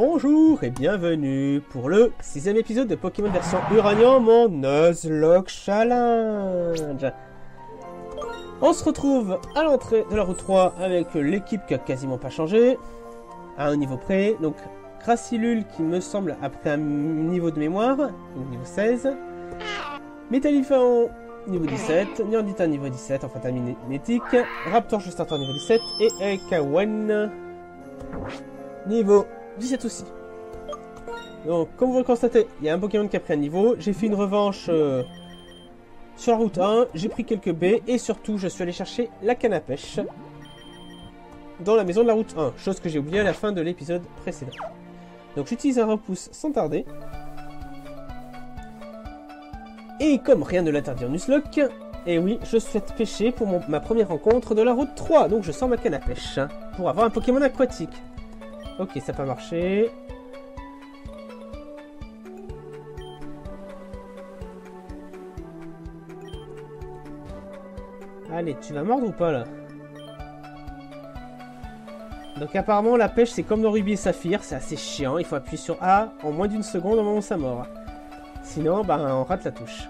Bonjour et bienvenue pour le sixième épisode de Pokémon version Uranium mon Nuzlocke Challenge. On se retrouve à l'entrée de la route 3 avec l'équipe qui a quasiment pas changé, à un niveau près. Donc Crassilul qui me semble après un niveau de mémoire, niveau 16. Métallifaon niveau 17, Nyandita niveau 17 en fait mimétique, Raptor juste en niveau 17 et Ekawen niveau 17 aussi. Donc, comme vous le constatez, il y a un Pokémon qui a pris un niveau. J'ai fait une revanche euh, sur la route 1. J'ai pris quelques baies. Et surtout, je suis allé chercher la canne à pêche. Dans la maison de la route 1. Chose que j'ai oublié à la fin de l'épisode précédent. Donc, j'utilise un repousse sans tarder. Et comme rien ne l'interdit en Nuzlocke, et oui, je souhaite pêcher pour ma première rencontre de la route 3. Donc, je sors ma canne à pêche. Pour avoir un Pokémon aquatique. Ok, ça n'a pas marché. Allez, tu vas mordre ou pas là? Donc apparemment la pêche c'est comme dans Ruby et Saphir, c'est assez chiant, il faut appuyer sur A en moins d'une seconde au moment où ça mord. Sinon, bah on rate la touche.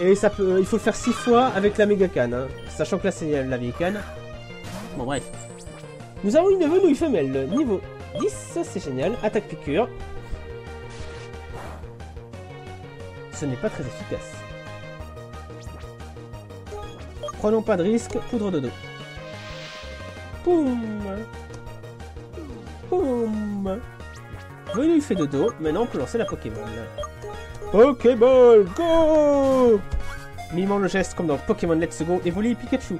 Et ça peut, il faut le faire 6 fois avec la méga canne, hein. sachant que là c'est la vieille canne. Bon bref. Nous avons une venouille femelle, niveau 10, c'est génial. Attaque piqûre. Ce n'est pas très efficace. Prenons pas de risque, poudre de dos. Poum Poum Venouille fait de dos, maintenant on peut lancer la Pokémon. Pokéball, go Mimant le geste comme dans Pokémon Let's Go, évolue Pikachu.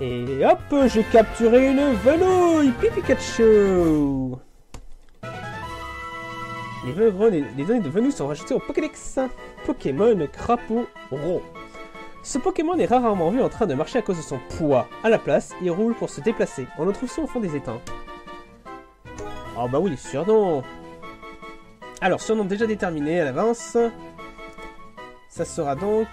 Et hop, j'ai capturé une venouille Pikachu les, les, données de venouille sont rajoutées au Pokédex Pokémon Crapaud Rond. Ce Pokémon est rarement vu en train de marcher à cause de son poids. À la place, il roule pour se déplacer. On le trouve souvent au fond des étangs. Oh bah oui, les surnoms Alors, surnom déjà déterminé à l'avance. Ça sera donc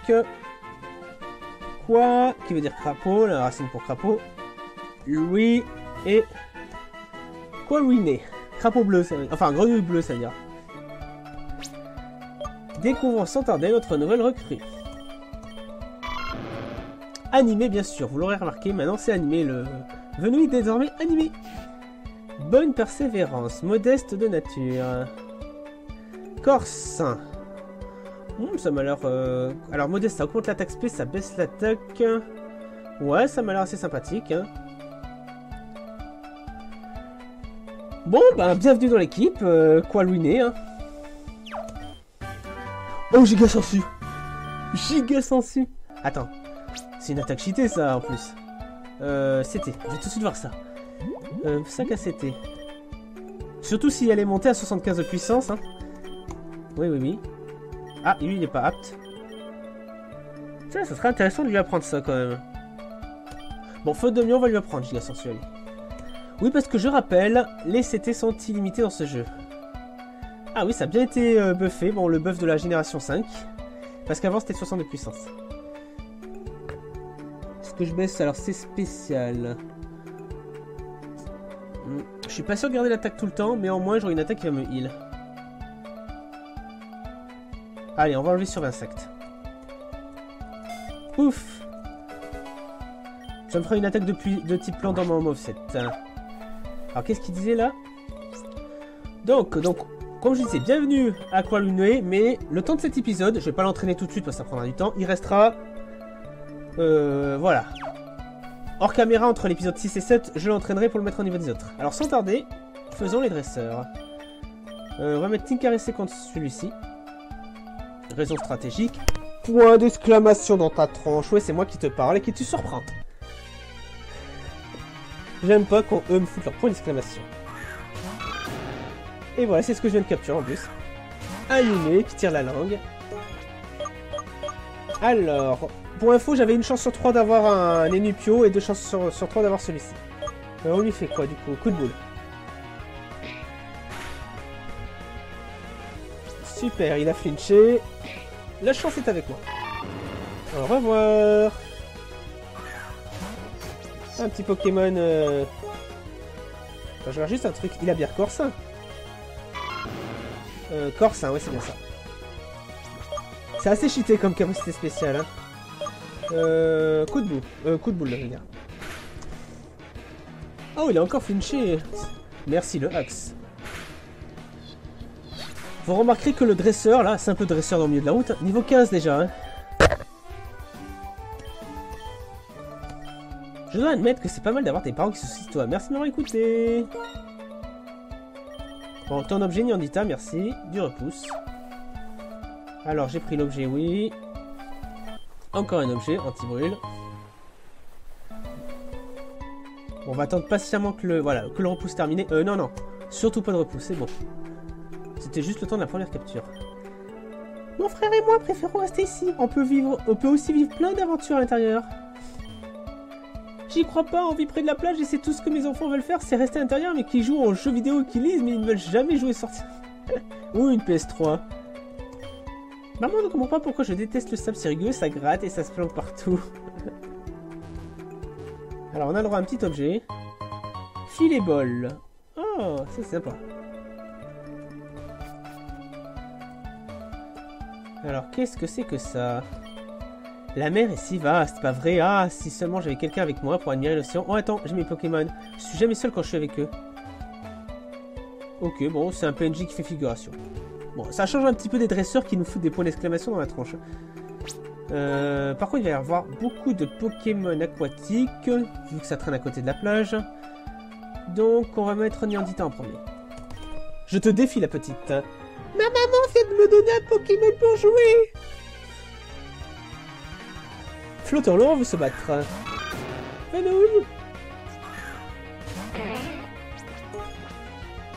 quoi Qui veut dire crapaud, la racine pour crapaud. Louis et... Quoi ruiné Crapaud bleu, ça veut dire... Enfin, grenouille bleue, ça veut dire. Découvrons sans tarder notre nouvelle recrue. Animé, bien sûr, vous l'aurez remarqué, maintenant c'est animé, le Venouille désormais animé. Bonne persévérance, modeste de nature. Corse. Hmm, ça m'a l'air... Euh, alors modeste, ça augmente l'attaque SP, ça baisse l'attaque. Ouais, ça m'a l'air assez sympathique. Hein. Bon, bah bienvenue dans l'équipe. Euh, quoi louiner, hein. Oh, giga sensu Giga sensu Attends, c'est une attaque cheatée ça en plus. Euh, c'était, je vais tout de suite voir ça. Euh, 5 ACT. Surtout si elle est montée à 75 de puissance. Hein. Oui, oui, oui. Ah, lui, il est pas apte. Tiens, ça serait intéressant de lui apprendre ça, quand même. Bon, faute de mieux, on va lui apprendre, giga sensuel. Oui, parce que je rappelle, les CT sont illimités dans ce jeu. Ah oui, ça a bien été euh, buffé. Bon, le buff de la génération 5. Parce qu'avant, c'était 60 de puissance. Ce que je baisse, alors c'est spécial. Hmm, je suis pas sûr de garder l'attaque tout le temps, mais au moins j'aurai une attaque qui va me heal. Allez, on va enlever sur insecte. Ouf Ça me fera une attaque de, de type plan dans mon offset. Alors, qu'est-ce qu'il disait là? Donc, donc, comme je disais, bienvenue à Qualunue, mais le temps de cet épisode, je vais pas l'entraîner tout de suite parce que ça prendra du temps, il restera... Euh, voilà. Hors caméra, entre l'épisode 6 et 7, je l'entraînerai pour le mettre au niveau des autres. Alors sans tarder, faisons les dresseurs. Euh, on va mettre Tinkaresser contre celui-ci. Raison stratégique. Point d'exclamation dans ta tronche. Ouais, c'est moi qui te parle et qui te surprend. J'aime pas quand eux me foutent leur point d'exclamation. Et voilà, c'est ce que je viens de capturer en plus. Un qui tire la langue. Alors, pour info, j'avais une chance sur 3 d'avoir un Enupio et deux chances sur, sur 3 d'avoir celui-ci. Euh, on lui fait quoi du coup? Coup de boule. Super, il a flinché. La chance est avec moi. Au revoir. Un petit Pokémon euh, je regarde juste un truc. Il a bien Corsin. Euh, Corsin, ouais, c'est bien ça. C'est assez cheaté comme capacité spéciale. Hein. Euh, coup de boule. Euh, coup de boule, là, je. Oh, il est encore flinché. Merci, le axe. Vous remarquerez que le dresseur, là, c'est un peu dresseur dans le milieu de la route. Niveau 15 déjà, hein. Je dois admettre que c'est pas mal d'avoir tes parents qui se soucient de toi. Merci de m'avoir écouté. Bon, ton objet Nyandita, merci. Du repousse. Alors, j'ai pris l'objet, oui. Encore un objet, anti-brûle. on va attendre patiemment que le, voilà, que le repousse terminé. Euh, non, non. Surtout pas de repousse, c'est bon. C'était juste le temps de la première capture. Mon frère et moi préférons rester ici. On peut vivre, on peut aussi vivre plein d'aventures à l'intérieur. J'y crois pas, on vit près de la plage et c'est tout ce que mes enfants veulent faire, c'est rester à l'intérieur, mais qui jouent aux jeux vidéo, qui lisent, mais ils ne veulent jamais jouer sortir. Ou une PS3. Maman ne comprend pas pourquoi je déteste le sable, c'est ça gratte et ça se planque partout. Alors on a le droit à un petit objet. Filet bol. Oh, c'est sympa. Alors qu'est-ce que c'est que ça? La mer est si vaste, pas vrai? Ah, si seulement j'avais quelqu'un avec moi pour admirer l'océan. Oh, attends, j'ai mes Pokémon. Je suis jamais seul quand je suis avec eux. Ok, bon, c'est un PNJ qui fait figuration. Bon, ça change un petit peu des dresseurs qui nous foutent des points d'exclamation dans la tronche. Euh, par contre, il va y avoir beaucoup de Pokémon aquatiques, vu que ça traîne à côté de la plage. Donc, on va mettre Nyandita en premier. Je te défie, la petite. Ma maman vient de me donner un Pokémon pour jouer Flotteur on veut se battre.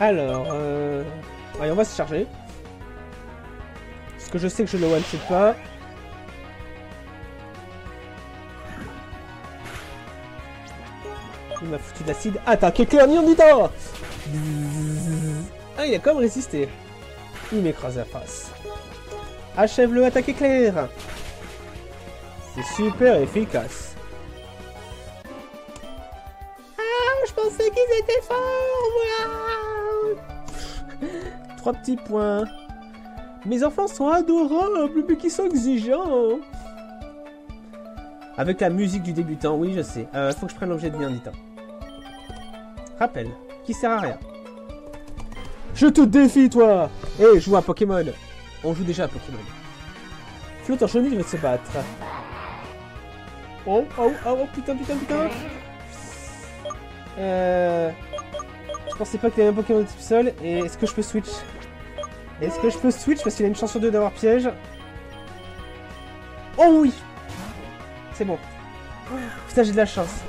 Alors, euh... Allez, on va se charger. Parce que je sais que je ne one-shot pas. Il m'a foutu de l'acide. Attaque éclair, Nyandita Ah, il a quand même résisté. Il m'écrase la face. Achève-le, attaque éclair c'est super efficace. Ah, je pensais qu'ils étaient forts. Trois petits points. Mes enfants sont adorables, mais qui sont exigeants. Avec la musique du débutant, oui, je sais. Euh, faut que je prenne l'objet de Nyandita. Rappel, qui sert à rien. Je te défie, toi eh, joue à Pokémon On joue déjà à Pokémon. Flotte en chenille va se battre. Oh, oh, oh, oh, putain, putain, putain Euh... Je pensais pas qu'il y avait un Pokémon de type sol. Et est-ce que je peux switch? Est-ce que je peux switch Parce qu'il a une chance sur deux d'avoir piège? Oh oui C'est bon. putain, j'ai de la chance.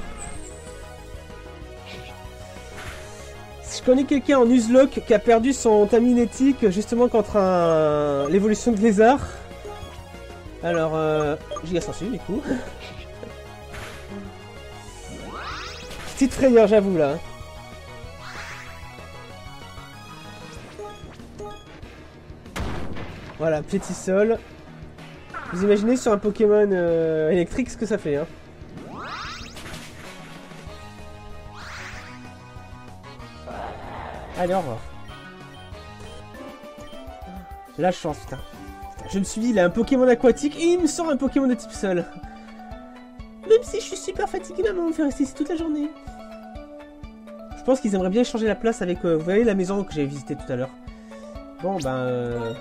Connais quelqu'un en Nuzlocke qui a perdu son taminétique justement contre un... l'évolution de lézard. Alors, euh... Giga sensu du coup. Petite frayeur, j'avoue, là. Voilà, petit sol. Vous imaginez sur un Pokémon euh, électrique ce que ça fait, hein Allez. La chance, putain. Je me suis dit, il a un Pokémon aquatique et il me sort un Pokémon de type sol. Même si je suis super fatigué, maman me fait rester ici toute la journée. Je pense qu'ils aimeraient bien changer la place avec... Euh, vous voyez la maison que j'ai visitée tout à l'heure. Bon, ben... Euh,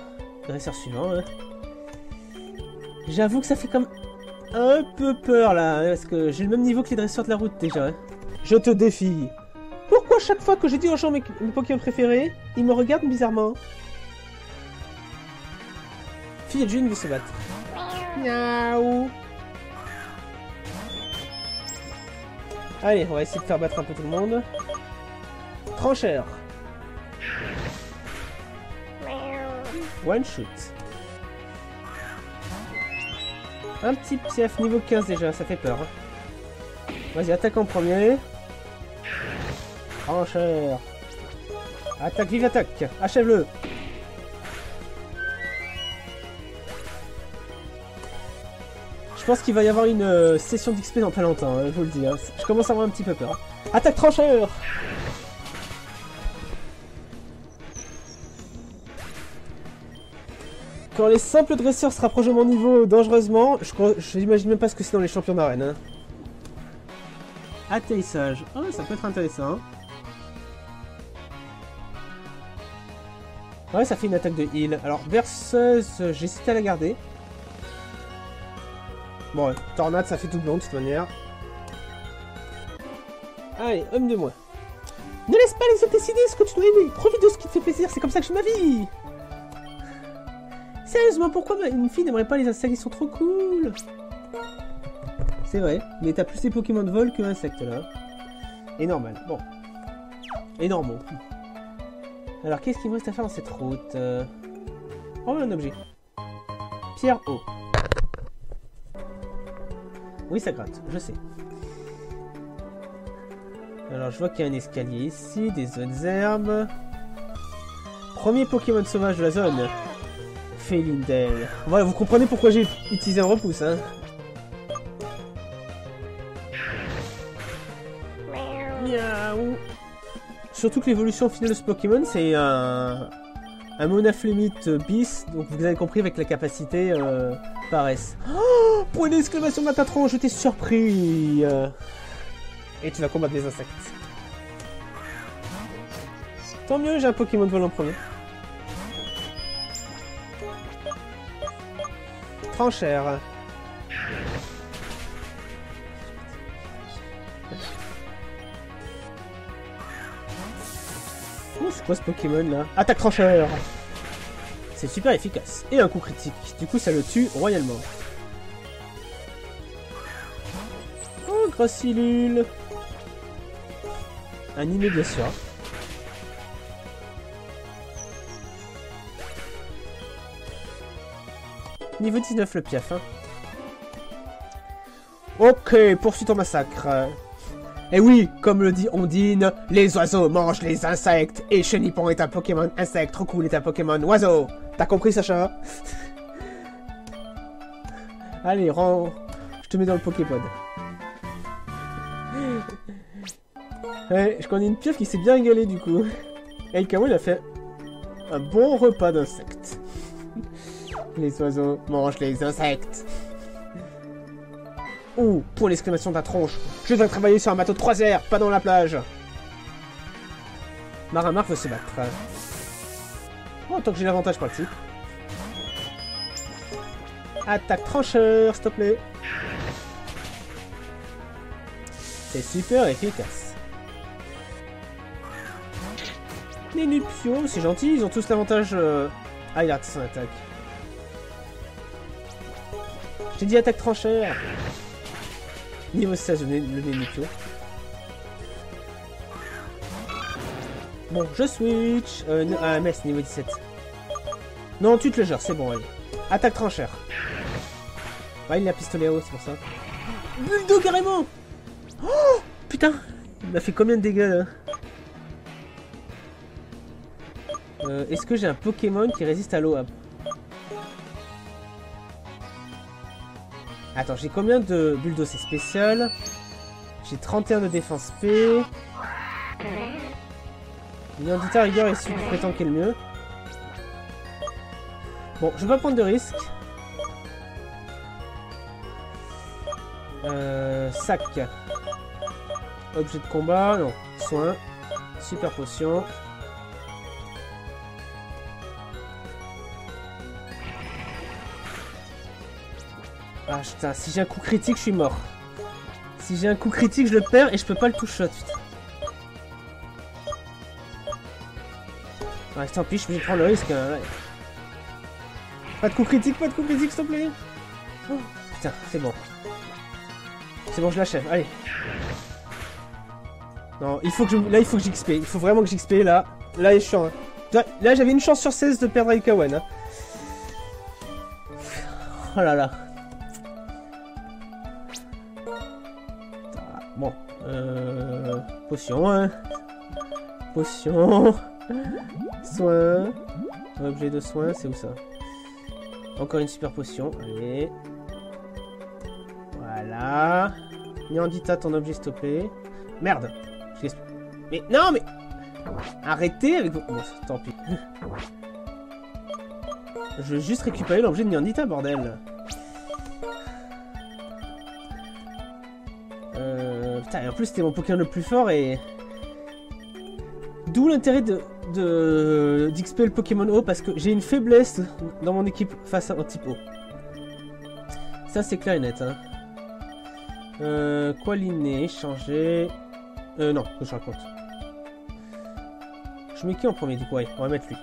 dresseur suivant. Hein. J'avoue que ça fait comme un peu peur, là. Hein, parce que j'ai le même niveau que les dresseurs de la route, déjà. Hein. Je te défie. Pourquoi chaque fois que j'ai dit aux gens mes, Pokémon préférés, ils me regardent bizarrement Fille et June veut se battre. Miaou Allez, on va essayer de faire battre un peu tout le monde. Trancheur. One shoot. Un petit pief niveau 15 déjà, ça fait peur. Hein. Vas-y, attaque en premier. Trancheur Attaque, vive attaque Achève-le Je pense qu'il va y avoir une euh, session d'XP dans pas longtemps, hein, je vous le dis. Hein. Je commence à avoir un petit peu peur. Attaque trancheur Quand les simples dresseurs se rapprochent de mon niveau dangereusement, je n'imagine même pas ce que c'est dans les champions d'arène. Hein. Atterrissage. Ah ça peut être intéressant. Ouais, ça fait une attaque de heal. Alors, berceuse, j'hésite à la garder. Bon, tornade, ça fait tout blond de toute manière. Allez, homme de moi. Ne laisse pas les autres décider ce que tu dois aimer? Profite de ce qui te fait plaisir, c'est comme ça que je ma vie. Sérieusement, pourquoi une fille n'aimerait pas les insectes Ils sont trop cool. C'est vrai, mais t'as plus les Pokémon de vol que insectes là. Et normal, bon. Et normaux. Alors, qu'est-ce qu'il me reste à faire dans cette route. Oh, un objet. Pierre eau. Oui, ça gratte, je sais. Alors, je vois qu'il y a un escalier ici, des zones herbes. Premier Pokémon sauvage de la zone. Felindel. Voilà, vous comprenez pourquoi j'ai utilisé un repousse, hein. Surtout que l'évolution finale de ce Pokémon, c'est un, un Monaflemite bis, donc vous avez compris avec la capacité euh, paresse. Oh, point d'exclamation Matatron, je t'ai surpris Et tu vas combattre les insectes. Tant mieux, j'ai un Pokémon de vol en premier. Tranchère. C'est quoi ce Pokémon là? Attaque trancheur C'est super efficace. Et un coup critique. Du coup, ça le tue royalement. Oh, Grossilule Animé, bien sûr. Niveau 19 le piaf. Hein. Ok, poursuite en massacre. Et oui, comme le dit Ondine, les oiseaux mangent les insectes. Et Chenipon est un Pokémon insecte, trop cool est un Pokémon oiseau. T'as compris, Sacha? Allez, rends... Je te mets dans le Poképod. Ouais, je connais une pieuvre qui s'est bien régalée du coup. Et le il a fait un bon repas d'insectes. Les oiseaux mangent les insectes. Ouh, pour l'exclamation de ta tronche. Je dois travailler sur un bateau de croisière, pas dans la plage. Maramar veut se battre. Oh, tant que j'ai l'avantage type. Attaque trancheur, s'il te plaît. C'est super efficace. Les nuptiaux, c'est gentil, ils ont tous l'avantage... Ah, il a son attaque. J'ai dit attaque trancheur. Niveau 16, le Nenito. Bon, je switch. Euh, ah, Mess, niveau 17. Non, tu te le gères, c'est bon, allez. Attaque trancheur. Ouais, il a pistolet à eau, c'est pour ça. Buldo, carrément Oh Putain Il m'a fait combien de dégâts, là euh, Est-ce que j'ai un Pokémon qui résiste à l'eau Attends, j'ai combien de bulldozer c'est spécial J'ai 31 de défense P. L'identité rigueur est celui qui prétend qu'est le mieux. Bon, je vais pas prendre de risques. Euh, sac. Objet de combat, non. Soin. Super potion. Ah putain, si j'ai un coup critique, je suis mort. Si j'ai un coup critique, je le perds et je peux pas le touch-shot, putain. Ouais, tant pis, je vais prendre le risque. Hein, pas de coup critique, pas de coup critique, s'il te plaît. Oh, putain, c'est bon. C'est bon, je l'achève, allez. Non, il faut que je... Là, il faut que j'XP. Il faut vraiment que j'XP, là. Là, je suis en... Là, j'avais une chance sur 16 de perdre Aikawan. Hein. Oh là là. Euh, potion, hein. Potion. Soin. Objet de soin, c'est où ça? Encore une super potion. Allez. Voilà. Niandita, ton objet stoppé. Merde. Mais non, mais... Arrêtez avec vos... Bon, tant pis. Je veux juste récupérer l'objet de Nyanita, bordel. Putain, en plus, c'était mon Pokémon le plus fort et... D'où l'intérêt de d'XP le Pokémon O parce que j'ai une faiblesse dans mon équipe face à un type O. Ça c'est clair et net. Hein. Euh, Qualiné, changer. Euh, non, je raconte. Je mets qui en premier du coup? Ouais, on va mettre lui.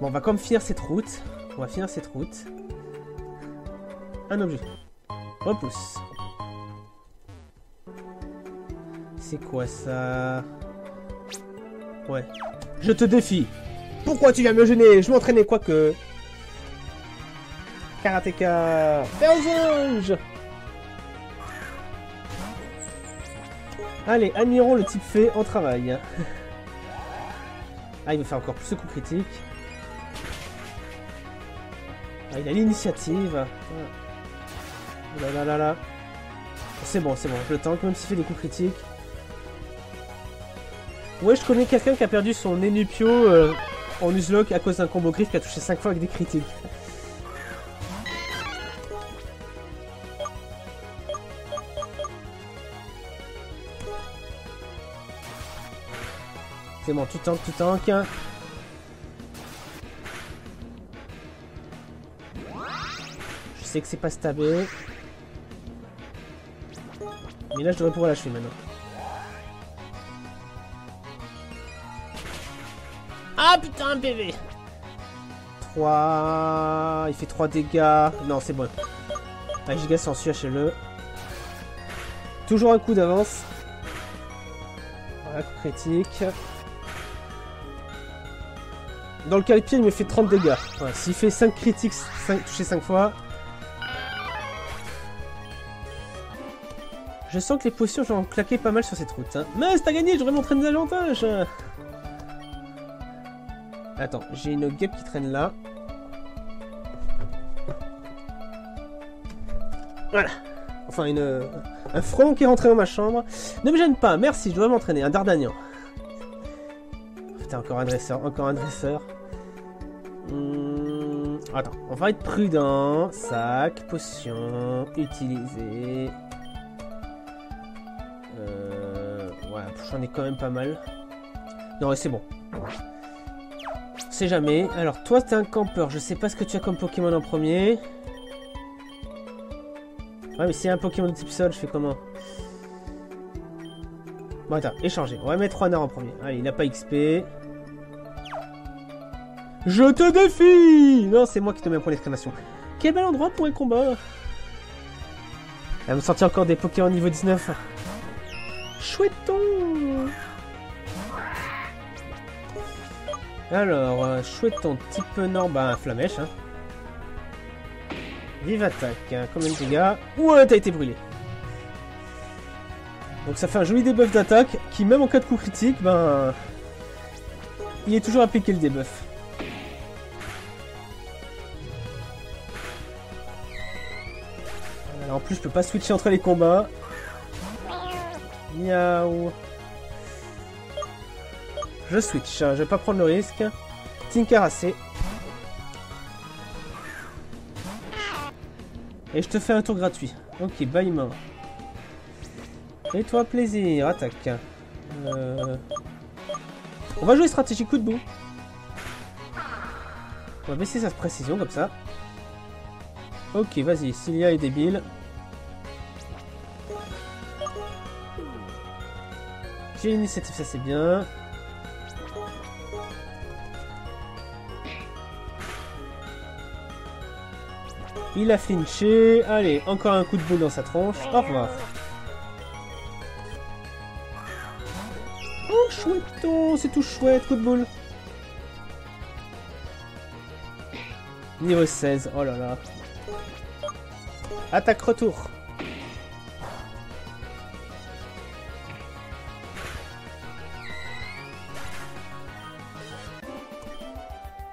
Bon, on va comme finir cette route. On va finir cette route. Un objet. Repousse. C'est quoi ça? Ouais. Je te défie. Pourquoi tu viens me gêner? Je m'entraînais quoique. Karateka. Ange Allez, admirons le type fait en travail. ah, il va faire encore plus de coups critiques. Ah, il a l'initiative. Ah. Là, là, là, là. C'est bon, c'est bon. Je le tank, même s'il fait des coups critiques. Ouais, je connais quelqu'un qui a perdu son Enupio euh, en Nuzlocke à cause d'un combo griffe qui a touché 5 fois avec des critiques. C'est bon, tout tank, tout tank. Je sais que c'est pas stabé. Mais là, je devrais pouvoir l'achever maintenant. Ah putain, PV 3... Il fait 3 dégâts. Non, c'est bon. Ah, giga sensu, le Toujours un coup d'avance. Voilà, critique. Dans le pied, il me fait 30 dégâts. S'il fait 5 critiques, 5, touché 5 fois. Je sens que les potions vont claquer pas mal sur cette route. Hein. Mais t'as gagné, j'aurais m'entraîner davantage Attends, j'ai une guêpe qui traîne là. Voilà. Enfin, une, un front qui est rentré dans ma chambre. Ne me gêne pas, merci, je dois m'entraîner. Un Dardanian. Putain, encore un dresseur, encore un dresseur. Hmm, attends, on va être prudent. Sac, potion, utiliser. Euh, ouais, j'en ai quand même pas mal. Non, c'est bon jamais. Alors, toi, t'es un campeur. Je sais pas ce que tu as comme Pokémon en premier. Ouais, mais a un Pokémon de type sol, je fais comment? Bon, attends, échanger. On va mettre Juanar en premier. Allez, il n'a pas XP. Je te défie Non, c'est moi qui te mets un point d'exclamation. Quel bel endroit pour un combat Elle va me sortir encore des Pokémon niveau 19. Chouetton Alors, euh, chouette ton type Nord, bah flamèche. Hein. Vive attaque, hein. combien de dégâts? Ouais, t'as été brûlé. Donc ça fait un joli debuff d'attaque qui, même en cas de coup critique, ben... Il est toujours appliqué le debuff. en plus, je peux pas switcher entre les combats. Miaou. Je switch, je vais pas prendre le risque. Tinker assez. Et je te fais un tour gratuit. Ok, bye mort. Et toi, plaisir, attaque. Euh, on va jouer stratégie coup de bout. On va baisser sa précision comme ça. Ok, vas-y, Cilia est débile. J'ai l'initiative, ça c'est bien. Il a flinché. Allez, encore un coup de boule dans sa tronche. Au revoir. Oh, chouette, c'est tout chouette, coup de boule. Niveau 16, oh là là. Attaque retour.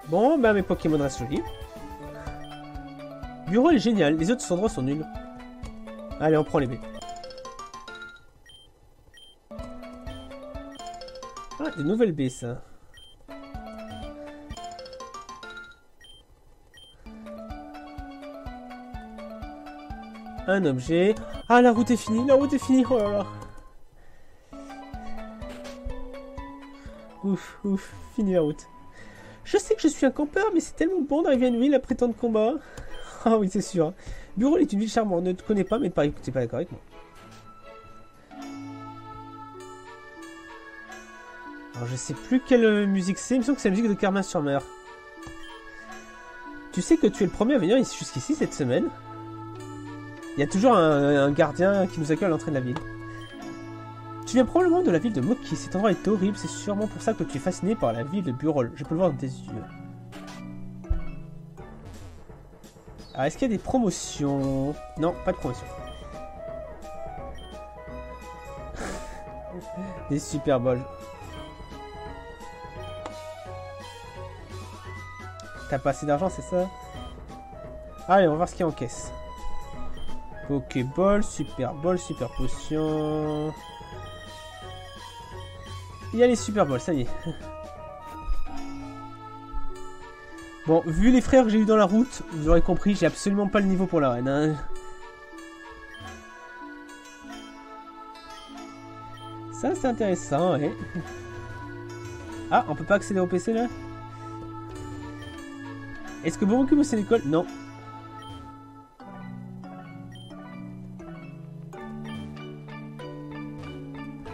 Bon, ben mes Pokémon restent jolis. Bureau est génial, les autres endroits sont nuls. Allez, on prend les baies. Ah, des nouvelles baies, ça. Un objet. Ah, la route est finie, la route est finie, oh là là. Ouf, ouf, fini la route. Je sais que je suis un campeur, mais c'est tellement bon d'arriver à une ville après tant de combats. Ah oui, c'est sûr. Bureau est une ville charmante, ne te connais pas, mais pareil, t'es pas d'accord. Alors, je sais plus quelle musique c'est, il me semble que c'est la musique de Karma sur mer. Tu sais que tu es le premier à venir jusqu'ici cette semaine? Il y a toujours un, un gardien qui nous accueille à l'entrée de la ville. Tu viens probablement de la ville de Moki. Cet endroit est horrible. C'est sûrement pour ça que tu es fasciné par la ville de Burol. Je peux le voir dans tes yeux. Alors, est-ce qu'il y a des promotions? Non, pas de promotion. des Super Bowls. T'as pas assez d'argent, c'est ça? Allez, on va voir ce qu'il y a en caisse. Pokéball, Super Ball, Super Potion. Il y a les Super Bowls, ça y est. Bon, vu les frères que j'ai eu dans la route, vous aurez compris, j'ai absolument pas le niveau pour la reine. Hein. Ça, c'est intéressant, ouais. Ah, on peut pas accéder au PC, là? Est-ce que Boboku c'est l'école? Non.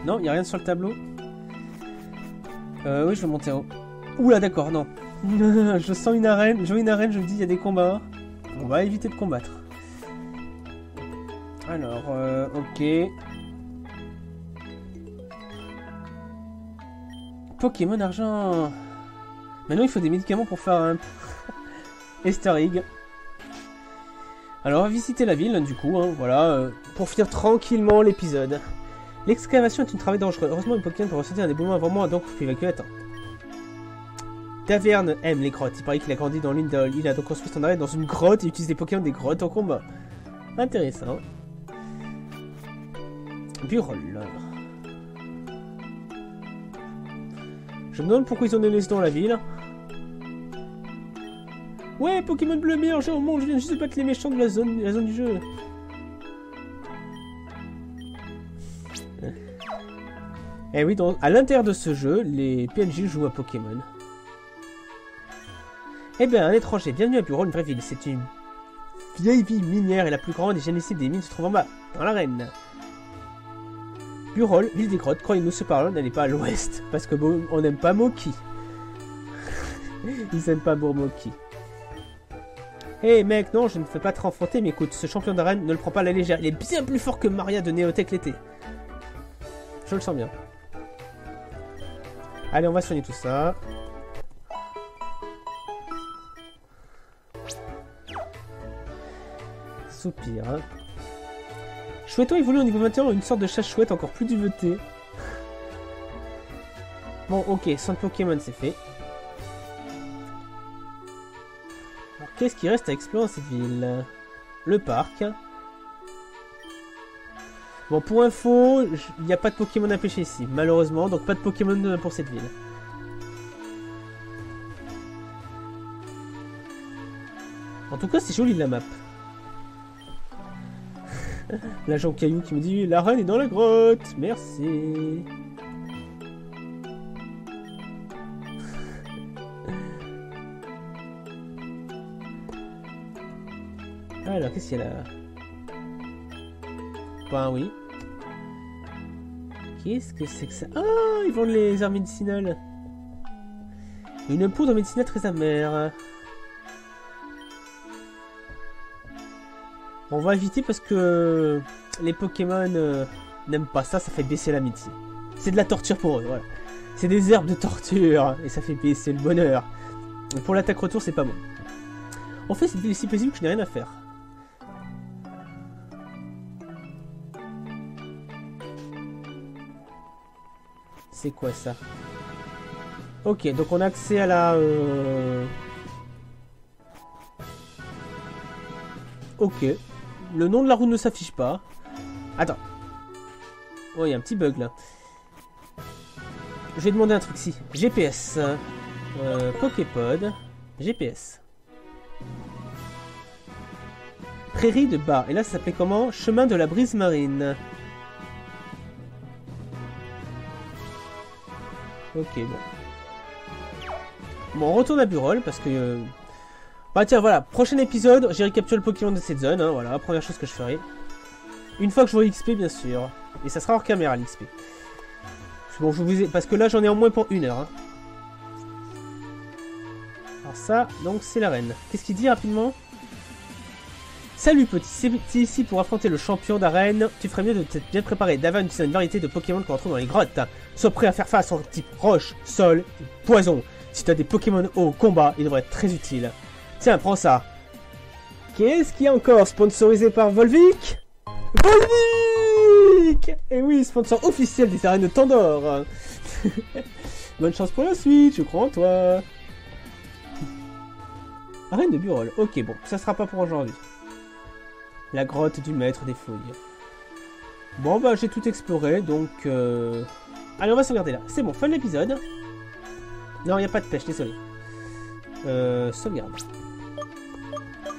Non, il a rien sur le tableau? Euh, oui, je vais monter en haut. Oula, d'accord, non. je sens une arène, je vois une arène, je me dis, il y a des combats. On va éviter de combattre. Alors, euh, ok. Pokémon argent. Maintenant, il faut des médicaments pour faire un Easter egg. Alors, visiter la ville, du coup, hein, voilà, euh, pour finir tranquillement l'épisode. L'excavation est une travail dangereux. Heureusement, une Pokémon peut ressentir un éboulement avant moi, donc faut évacuer tente. Taverne aime les grottes. Il paraît qu'il a grandi dans l'une Il a donc construit son arrêt dans une grotte et utilise des Pokémon des grottes en combat. Intéressant. Burol. Je me demande pourquoi ils ont donné ce dans la ville. Ouais, Pokémon bleu meilleur au monde, je viens juste de battre les méchants de la zone, du jeu. Eh oui, à l'intérieur de ce jeu, les PNJ jouent à Pokémon. Eh bien, un étranger, bienvenue à Bureau, une vraie ville. C'est une vieille ville minière et la plus grande et génocide des mines se trouve en bas, dans l'arène. Burol, ville des grottes, croyez-nous, ce parlant n'allez pas à l'ouest, parce que bon, on n'aime pas Moki. Ils n'aiment pas Bourmoki. Hé hey, mec, non, je ne fais pas te renfronter, mais écoute, ce champion d'arène ne le prend pas à la légère. Il est bien plus fort que Maria de Neotech l'été. Je le sens bien. Allez, on va soigner tout ça. Soupir. Hein. Chouetto évolue au niveau 21 une sorte de chasse chouette encore plus duvetée. Bon, ok, 100 Pokémon, c'est fait. Qu'est-ce qui reste à explorer dans cette ville? Le parc. Bon, pour info, il n'y a pas de Pokémon à pêcher ici, malheureusement, donc pas de Pokémon pour cette ville. En tout cas, c'est joli la map. L'agent Caillou qui me dit La reine est dans la grotte Merci Alors, qu'est-ce qu'il y a là? Ben oui. Qu'est-ce que c'est que ça? Ah, ils vendent les herbes médicinales. Une poudre médicinale très amère. On va éviter parce que les Pokémon euh, n'aiment pas ça, ça fait baisser l'amitié. C'est de la torture pour eux, voilà. C'est des herbes de torture et ça fait baisser le bonheur. pour l'attaque retour, c'est pas bon. En fait, c'est si paisible que je n'ai rien à faire. C'est quoi ça? Ok, donc on a accès à la... Euh, ok. Le nom de la route ne s'affiche pas. Attends. Oh, il y a un petit bug là. Je vais demander un truc si. GPS. Euh, Poképod. GPS. Prairie de bas. Et là, ça s'appelait comment? Chemin de la brise marine. Ok, bon. Bon, on retourne à Burol parce que... euh, Bah tiens, voilà, prochain épisode, j'ai récapturé le Pokémon de cette zone, hein, voilà, première chose que je ferai. Une fois que je vois l'XP, bien sûr. Et ça sera hors caméra, l'XP. Bon, je vous ai... Parce que là, j'en ai en moins pour une heure. hein. Alors ça, donc, c'est l'arène. Qu'est-ce qu'il dit rapidement? Salut petit, c'est ici pour affronter le champion d'arène. Tu ferais mieux de t'être bien préparé, d'avoir une, une variété de Pokémon qu'on retrouve dans les grottes. Sois prêt à faire face aux type roche, sol, poison. Si tu as des Pokémon au combat, ils devraient être très utiles. Tiens, prends ça. Qu'est-ce qu'il y a encore Sponsorisé par Volvic? Volvic Et oui, sponsor officiel des arènes de Tandor. Bonne chance pour la suite, je crois en toi. Arène de Burol. Ok, bon, ça sera pas pour aujourd'hui. La grotte du maître des fouilles. Bon, bah, j'ai tout exploré, donc... Euh... Allez, on va sauvegarder là. C'est bon, fin de l'épisode. Non, il n'y a pas de pêche, désolé. Euh, sauvegarde.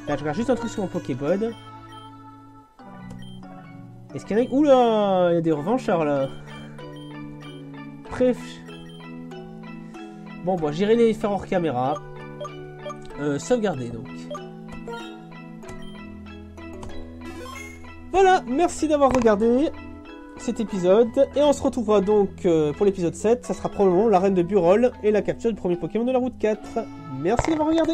Là, je regarde juste un truc sur mon Pokéball. Est-ce qu'il y en a... Oula Il y a des revanchards, là. Bref. Bon, bon, j'irai les faire hors caméra. Euh, sauvegarder, donc. Voilà, merci d'avoir regardé cet épisode. Et on se retrouvera donc euh, pour l'épisode 7. Ça sera probablement la reine de Burol et la capture du premier Pokémon de la route 4. Merci d'avoir regardé.